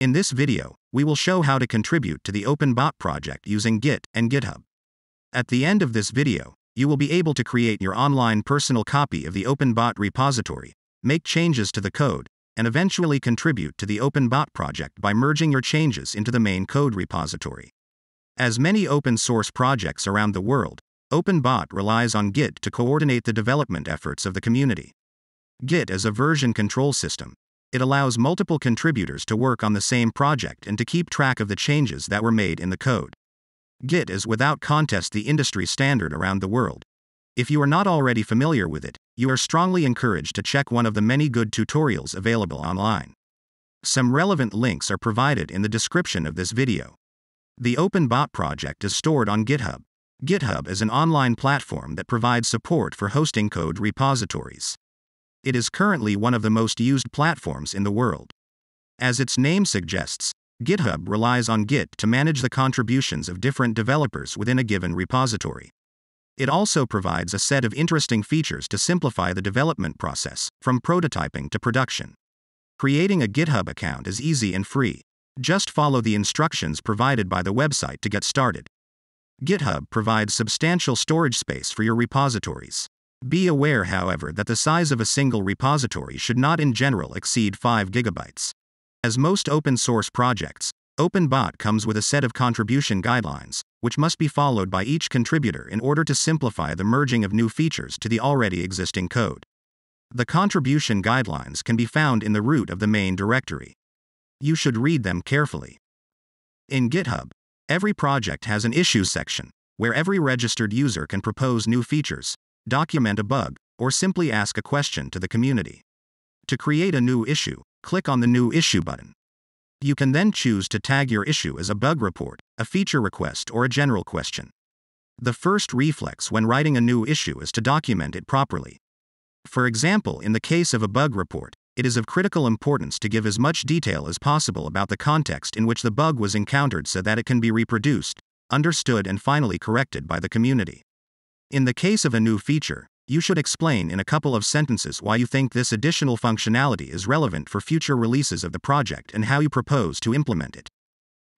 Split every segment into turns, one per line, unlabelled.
In this video, we will show how to contribute to the OpenBot project using Git and GitHub. At the end of this video, you will be able to create your online personal copy of the OpenBot repository, make changes to the code, and eventually contribute to the OpenBot project by merging your changes into the main code repository. As many open source projects around the world, OpenBot relies on Git to coordinate the development efforts of the community. Git is a version control system. It allows multiple contributors to work on the same project and to keep track of the changes that were made in the code. Git is without contest the industry standard around the world. If you are not already familiar with it, you are strongly encouraged to check one of the many good tutorials available online. Some relevant links are provided in the description of this video. The OpenBot project is stored on GitHub. GitHub is an online platform that provides support for hosting code repositories. It is currently one of the most used platforms in the world. As its name suggests, GitHub relies on Git to manage the contributions of different developers within a given repository. It also provides a set of interesting features to simplify the development process, from prototyping to production. Creating a GitHub account is easy and free. Just follow the instructions provided by the website to get started. GitHub provides substantial storage space for your repositories. Be aware, however, that the size of a single repository should not in general exceed 5 gigabytes. As most open source projects, OpenBot comes with a set of contribution guidelines, which must be followed by each contributor in order to simplify the merging of new features to the already existing code. The contribution guidelines can be found in the root of the main directory. You should read them carefully. In GitHub, every project has an issues section, where every registered user can propose new features, document a bug, or simply ask a question to the community. To create a new issue, click on the New Issue button. You can then choose to tag your issue as a bug report, a feature request, or a general question. The first reflex when writing a new issue is to document it properly. For example, in the case of a bug report, it is of critical importance to give as much detail as possible about the context in which the bug was encountered so that it can be reproduced, understood, and finally corrected by the community. In the case of a new feature, you should explain in a couple of sentences why you think this additional functionality is relevant for future releases of the project and how you propose to implement it.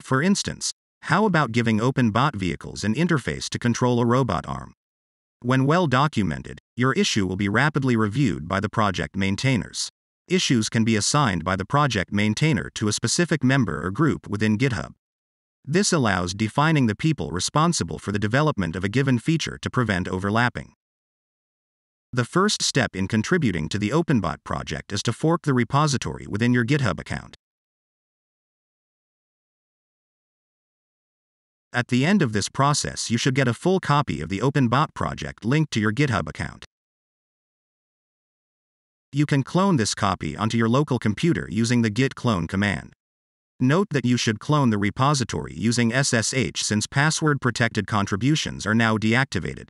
For instance, how about giving OpenBot vehicles an interface to control a robot arm? When well documented, your issue will be rapidly reviewed by the project maintainers issues can be assigned by the project maintainer to a specific member or group within GitHub. This allows defining the people responsible for the development of a given feature to prevent overlapping. The first step in contributing to the OpenBot project is to fork the repository within your GitHub account. At the end of this process, you should get a full copy of the OpenBot project linked to your GitHub account. You can clone this copy onto your local computer using the git clone command. Note that you should clone the repository using SSH since password protected contributions are now deactivated.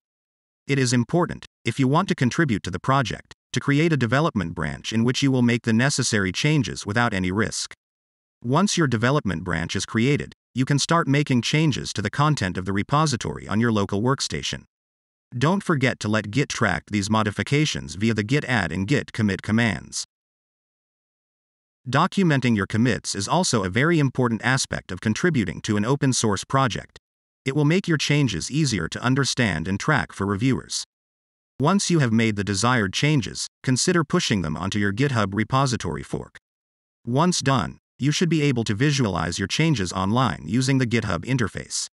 It is important, if you want to contribute to the project, to create a development branch in which you will make the necessary changes without any risk. Once your development branch is created, you can start making changes to the content of the repository on your local workstation. Don't forget to let Git track these modifications via the git add and git commit commands. Documenting your commits is also a very important aspect of contributing to an open source project. It will make your changes easier to understand and track for reviewers. Once you have made the desired changes, consider pushing them onto your GitHub repository fork. Once done, you should be able to visualize your changes online using the GitHub interface.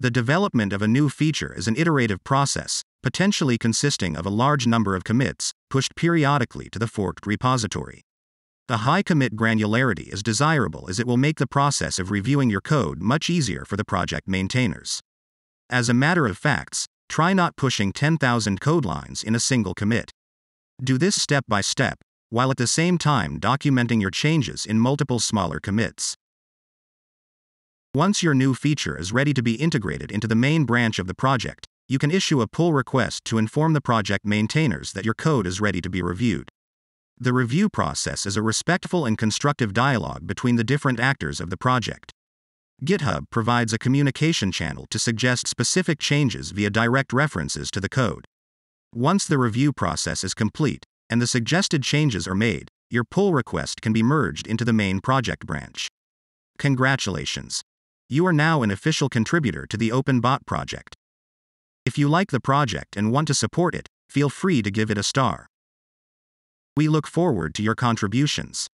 The development of a new feature is an iterative process, potentially consisting of a large number of commits, pushed periodically to the forked repository. The high commit granularity is desirable as it will make the process of reviewing your code much easier for the project maintainers. As a matter of facts, try not pushing 10,000 code lines in a single commit. Do this step by step, while at the same time documenting your changes in multiple smaller commits. Once your new feature is ready to be integrated into the main branch of the project, you can issue a pull request to inform the project maintainers that your code is ready to be reviewed. The review process is a respectful and constructive dialogue between the different actors of the project. GitHub provides a communication channel to suggest specific changes via direct references to the code. Once the review process is complete, and the suggested changes are made, your pull request can be merged into the main project branch. Congratulations! You are now an official contributor to the OpenBot project. If you like the project and want to support it, feel free to give it a star. We look forward to your contributions.